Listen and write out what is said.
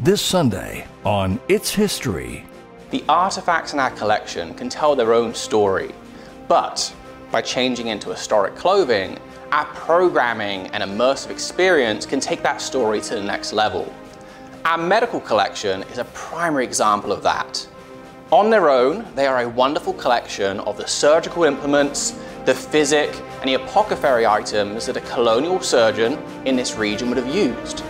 This Sunday on It's History. The artifacts in our collection can tell their own story, but by changing into historic clothing, our programming and immersive experience can take that story to the next level. Our medical collection is a primary example of that. On their own, they are a wonderful collection of the surgical implements, the physic, and the apothecary items that a colonial surgeon in this region would have used.